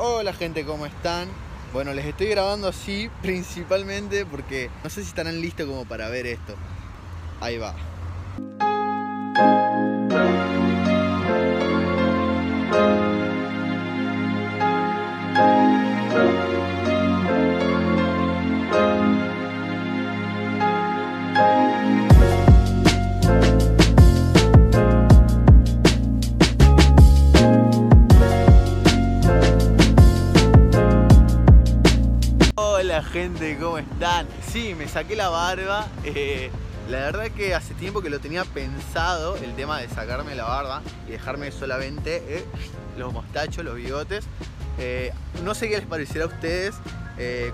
Hola gente, ¿cómo están? Bueno, les estoy grabando así principalmente porque no sé si estarán listos como para ver esto. Ahí va. Gente, ¿cómo están? Sí, me saqué la barba. eh, la verdad que hace tiempo que lo tenía pensado el tema de sacarme la barba y dejarme solamente eh, los mostachos, los bigotes. Eh, no sé qué les parecerá a ustedes.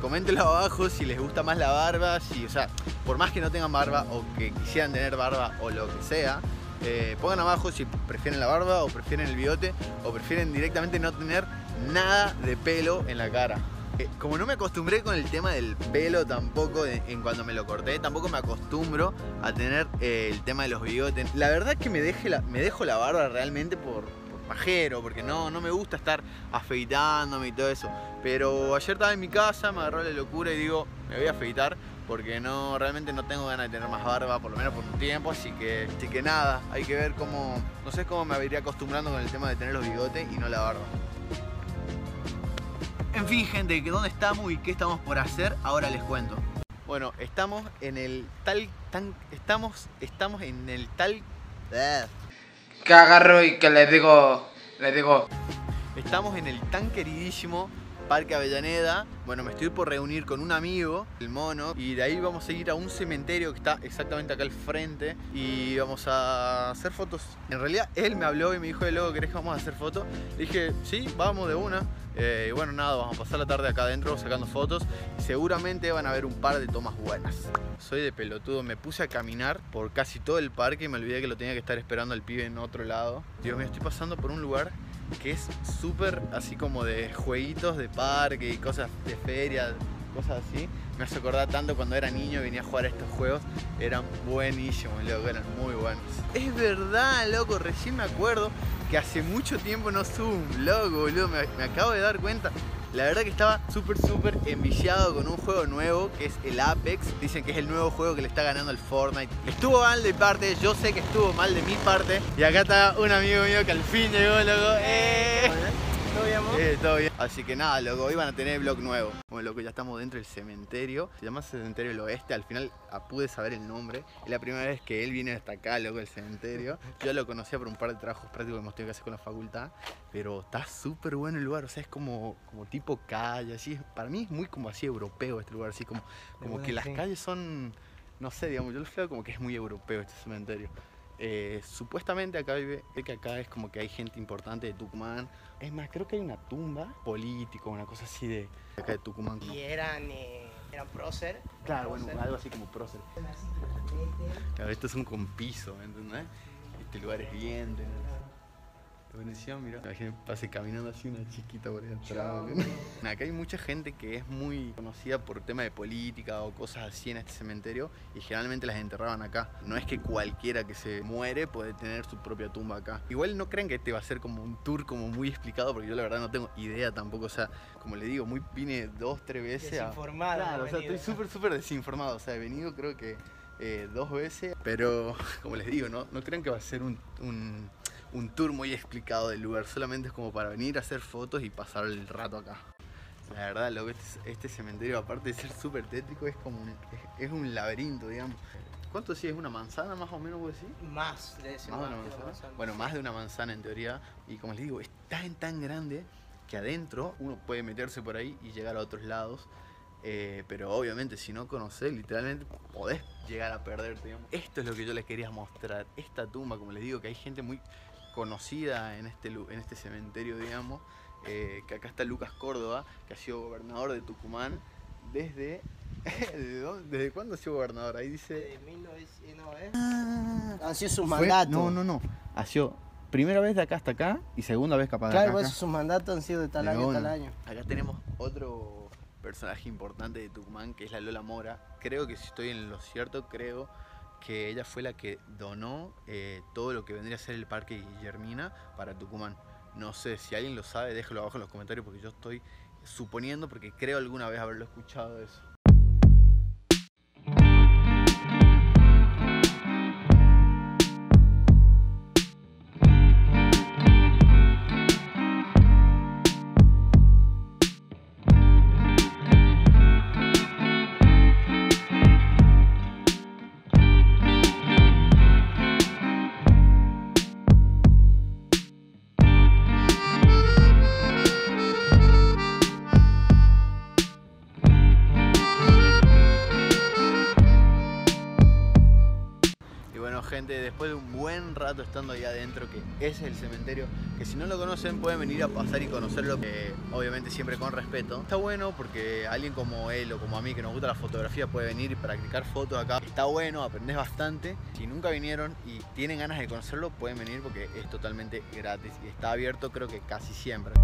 Coméntenlo abajo si les gusta más la barba, si, o sea, por más que no tengan barba o que quisieran tener barba o lo que sea, pongan abajo si prefieren la barba o prefieren el bigote o prefieren directamente no tener nada de pelo en la cara. Eh, Como no me acostumbré con el tema del pelo tampoco en, en cuando me lo corté, tampoco me acostumbro a tener eh, el tema de los bigotes. La verdad es que me, deje la- me dejo la barba realmente por, por porque no, no me gusta estar afeitándome y todo eso. Pero ayer estaba en mi casa, me agarró la locura y digo, me voy a afeitar porque no realmente no tengo ganas de tener más barba, por lo menos por un tiempo, así que, así que nada, hay que ver cómo, no sé cómo me iría acostumbrando con el tema de tener los bigotes y no la barba. En fin, gente, que dónde estamos y qué estamos por hacer, ahora les cuento. Bueno, estamos en el tal tan estamos estamos en el tal ah, que agarro y que le digo, le digo, estamos en el tan queridísimo Parque Avellaneda. Bueno, me estoy por reunir con un amigo, el mono, y de ahí vamos a ir a un cementerio que está exactamente acá al frente y vamos a hacer fotos. En realidad, él me habló y me dijo, luego ¿querés que vamos a hacer fotos? Dije, sí, vamos de una. Eh, y bueno, nada, vamos a pasar la tarde acá adentro sacando fotos y seguramente van a haber un par de tomas buenas. Soy de pelotudo, me puse a caminar por casi todo el parque y me olvidé que lo tenía que estar esperando el pibe en otro lado. Dios mío, estoy pasando por un lugar que es súper así como de jueguitos de parque y cosas de feria, cosas así. Me hace acordar tanto cuando era niño y venía a jugar a estos juegos. Eran buenísimos, loco, eran muy buenos. Es verdad, loco, recién me acuerdo que hace mucho tiempo no subo un vlog, boludo. Me, me acabo de dar cuenta. La verdad que estaba súper, súper enviciado con un juego nuevo que es el Apex. Dicen que es el nuevo juego que le está ganando al Fortnite. Estuvo mal de parte, yo sé que estuvo mal de mi parte. Y acá está un amigo mío que al fin llegó, loco. ¡Eh! ¿Todo bien, amor? Eh, todo bien. Así que nada, loco, hoy van a tener blog nuevo. Bueno, loco, ya estamos dentro del cementerio. Se llama Cementerio del Oeste. Al final ah, pude saber el nombre. Es la primera vez que él viene hasta acá, loco, el cementerio. Yo lo conocía por un par de trabajos prácticos que hemos tenido que hacer con la facultad. Pero está súper bueno el lugar. O sea, es como, como tipo calle, así. Para mí es muy como así europeo este lugar. Así como, como que las sí. calles son, no sé, digamos, yo lo veo como que es muy europeo este cementerio. Eh, supuestamente acá vive, que acá es como que hay gente importante de Tucumán. Es más, creo que hay una tumba político, una cosa así de acá de Tucumán. ¿no? Y eran, eh, eran prócer. Claro, bueno, prócer. algo así como prócer. Claro, esto es un con piso, ¿me ¿entendés? Este lugar es bien. ¿entendés? Bendición, mira. Imagínate, pase caminando así una chiquita por ahí atrás. Acá hay mucha gente que es muy conocida por tema de política o cosas así en este cementerio y generalmente las enterraban acá. No es que cualquiera que se muere puede tener su propia tumba acá. Igual no creen que este va a ser como un tour como muy explicado porque yo la verdad no tengo idea tampoco. O sea, como le digo, muy vine dos, tres veces a... Desinformado. Claro, o sea, estoy súper, súper desinformado. O sea, he venido creo que eh, dos veces, pero como les digo, no, no crean que va a ser un, un- un tour muy explicado del lugar. Solamente es como para venir a hacer fotos y pasar el rato acá. La verdad, lo que este, este cementerio, aparte de ser súper tétrico, es como un, es, es un laberinto, digamos. ¿Cuánto sí es una manzana más o menos, vos decís? Más de ese ¿Más de una más, manzana? más, Bueno, más de una manzana en teoría. Y como les digo, es tan, tan grande que adentro uno puede meterse por ahí y llegar a otros lados. Eh, pero obviamente si no conoces, literalmente podés llegar a perderte. digamos. Esto es lo que yo les quería mostrar. Esta tumba, como les digo, que hay gente muy conocida en este, en este cementerio, digamos. eh, que acá está Lucas Córdoba, que ha sido gobernador de Tucumán desde... ¿Desde, dónde- ¿Desde cuándo ha sido gobernador? Ahí dice... De 1900, ¿no, eh? Ah, Han sido sus fue- mandatos. No, no, no. Ha sido primera vez de acá hasta acá y segunda vez capaz de Claro, acá. a eso sus mandatos han sido de tal De año a tal año. Acá tenemos otro personaje importante de Tucumán que es la Lola Mora. Creo que si estoy en lo cierto, creo que ella fue la que donó eh, todo lo que vendría a ser el Parque Guillermina para Tucumán. No sé, si alguien lo sabe, déjalo abajo en los comentarios porque yo estoy suponiendo porque creo alguna vez haberlo escuchado eso. Gente, después de un buen rato estando ahí adentro, que ese es el cementerio, que si no lo conocen pueden venir a pasar y conocerlo, obviamente siempre con respeto. Está bueno porque alguien como él o como a mí que nos gusta la fotografía puede venir y practicar fotos acá. Está bueno, aprendes bastante. Si nunca vinieron y tienen ganas de conocerlo, pueden venir porque es totalmente gratis y está abierto creo que casi siempre.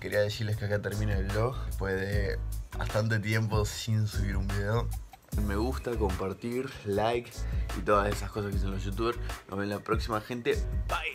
Quería decirles que acá termina el vlog después de bastante tiempo sin subir un video. Me gusta, compartir, like y todas esas cosas que hacen los youtubers. Nos vemos en la próxima gente. Bye.